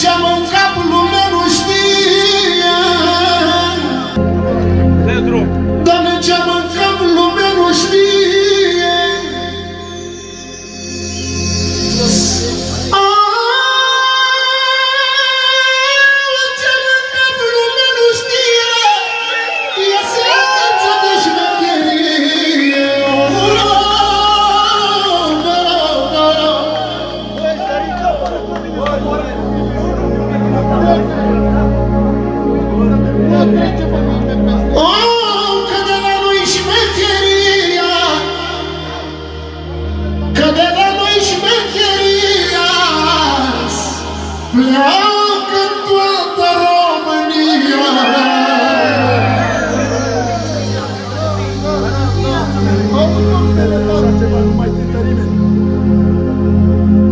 ce-am în cap lumea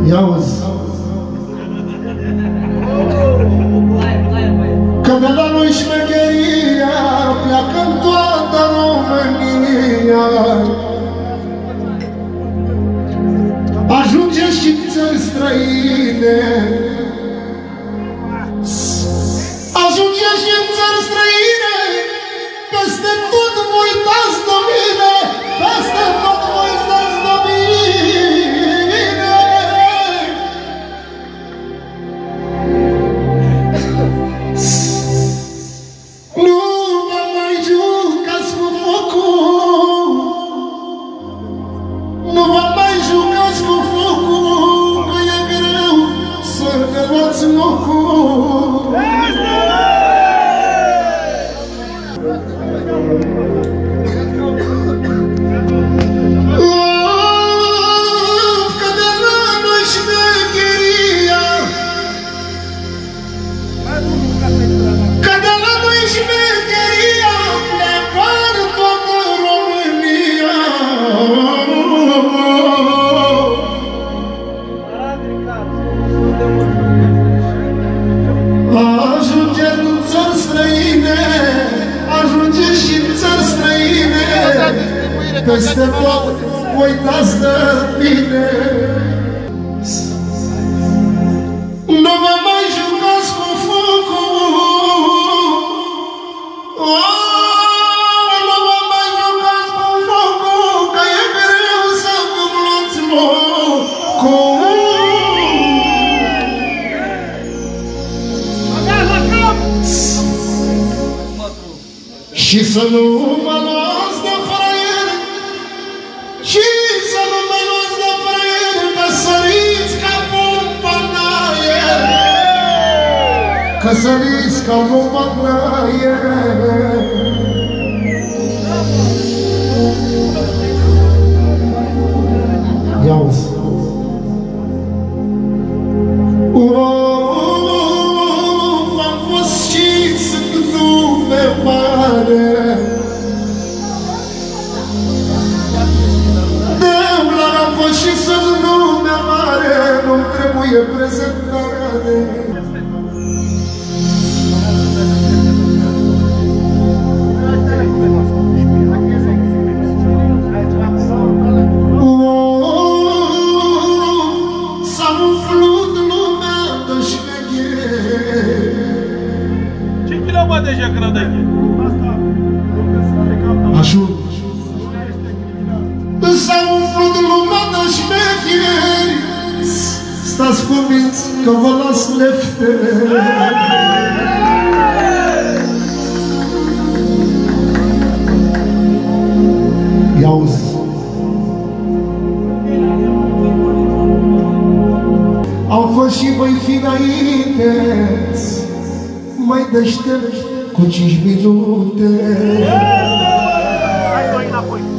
Ia uzi Că de la noi șmecheria pleacă în toată România. Ajunge și în țări străine peste tot uitați de mine. Nu vă mai jucați cu focul Oh, Nu vă mai jucați cu focul Că e greu să vă luați locul Și Că săriți ca pompa în aer Ia uzi. Uf, am fost și sunt lume mare. Dăm la am fost și sunt lume mare. Nu-mi trebuie prezentare Stați cuminți că vă las lefte Mai deștept cu cinci minute Hai doi înapoi.